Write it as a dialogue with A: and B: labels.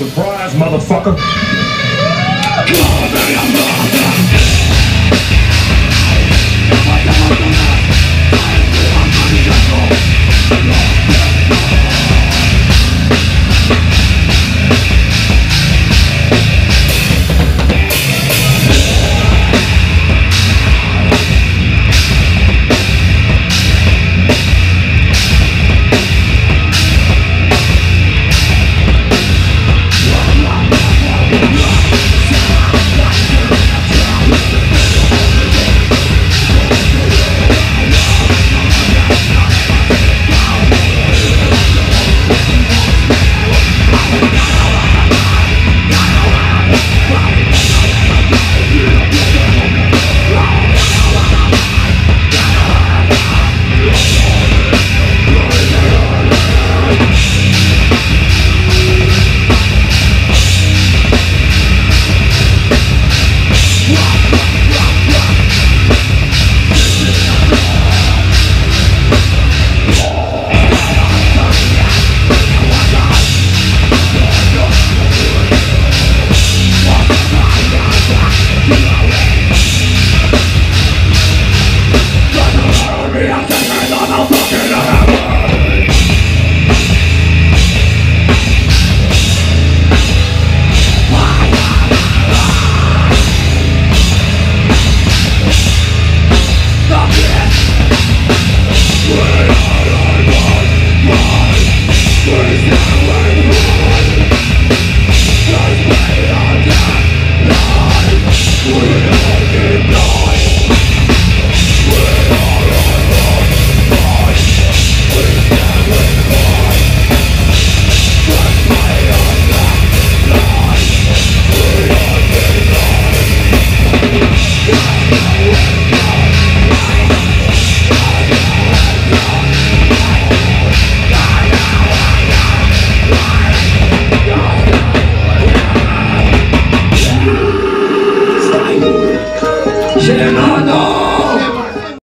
A: Surprise, motherfucker.